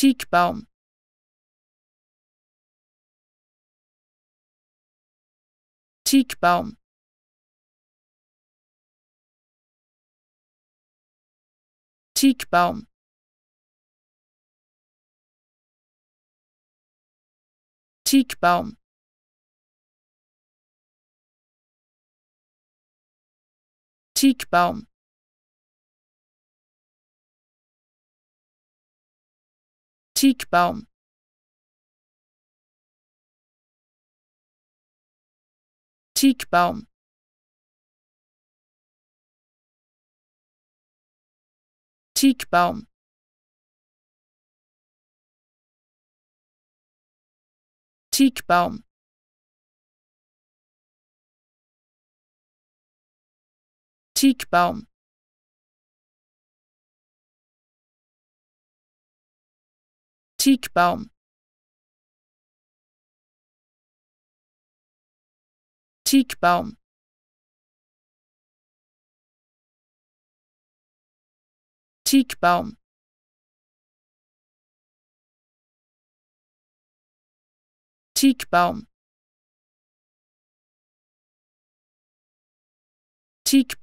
Teakbaum Teakbaum Teakbaum Teakbaum Teakbaum Teakbaum Teakbaum Teakbaum Teakbaum Teakbaum Teakbaum. Teakbaum. Teakbaum. Teakbaum. Teakbaum